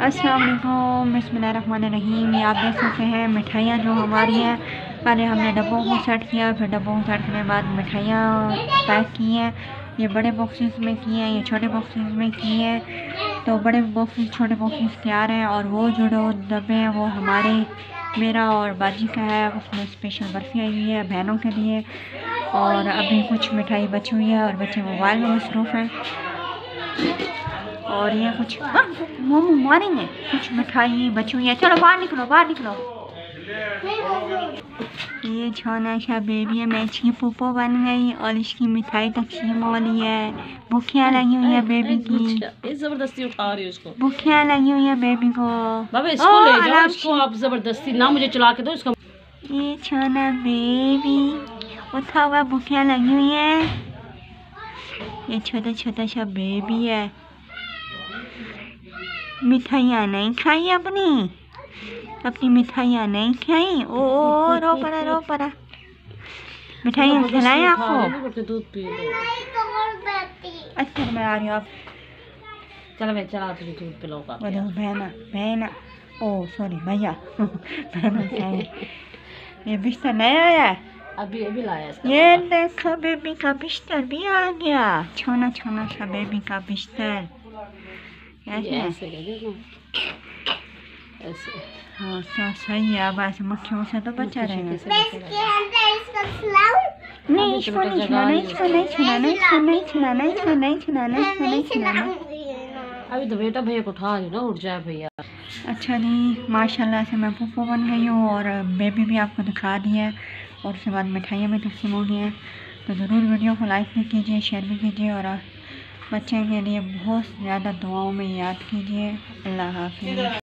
السلام علیکم، بسم اللہ الرحمن الرحیم۔ یہ آپ دیکھ سکتے ہیں مٹھائیاں جو ہماری ہیں۔ پہلے ہم نے ڈبوں کو سیٹ کیا، پھر ڈبوں کو سیٹ کرنے کے بعد مٹھائیاں پیک کی ہیں۔ یہ بڑے باکسز میں کی ہیں، یہ چھوٹے باکسز میں کی ہیں۔ تو بڑے باکسز، چھوٹے باکسز تیار ہیں اور وہ جو ڈبے ہیں، وہ ہمارے، میرا اور باجی کا ہے۔ اس میں اسپیشل برفی آئی ہوئی ہے بہنوں کے لیے۔ اور ابھی کچھ مٹھائی بچی ہوئی ہے اور بچے موبائل میں مصروف ہیں۔ اور یہ کچھ ہاں مومو ماریں گے۔ کچھ مٹھائی ہے چلو باہر نکلو باہر نکلو۔ یہ چھونا سا بیبی ہے میں اس کی پوپو بن گئی اور اس کی مٹھائی تقسیم ہو رہی ہے۔ بکھیاں لگی ہوئی ہے بیبی کی۔ زبردستی اٹھا رہی ہے اس کو۔ بکھیاں لگی ہوئی ہے بیبی کو۔ بابا اس کو لے جاؤ اس کو آپ زبردستی نہ مجھے چلا کے دو اس کا یہ چھونا بیبی اٹھا ہوا بکھیاں لگی ہوئی ہیں۔ یہ چھوٹا چھوٹا سا بیبی ہے۔ مٹھائیاں نہیں کھائی اپنی اپنی مٹھائیاں نہیں کھائی او رو پڑا رو پڑا مٹھائیاں کھلائیں آپ کو دودھ پی لو اچھا میں آ رہی ہوں آپ چلو میں چلا تجھے دودھ پلاؤ کا بولو بہنا بہنا او سوری بھیا بہنا یہ بستر نہیں آیا ہے ابھی ابھی لایا اس کا یہ دیکھو بیبی کا بستر بھی آ گیا چھونا چھونا سا بیبی کا بستر؟ صحیح ہے تو نہیں ابھی تو بیٹا بھیا کو اٹھا اٹھ جائے بھیا اچھا جی ماشاء اللہ سے میں پھوپھو بن گئی ہوں اور بیبی بھی آپ کو دکھا دی ہے اور اس کے بعد مٹھائیاں بھی تقسیم ہو گئی ہیں تو ضرور ویڈیو کو لائک بھی کیجیے شیئر بھی کیجیے اور بچے کے لیے بہت زیادہ دعاؤں میں یاد کیجیے۔ اللہ حافظ۔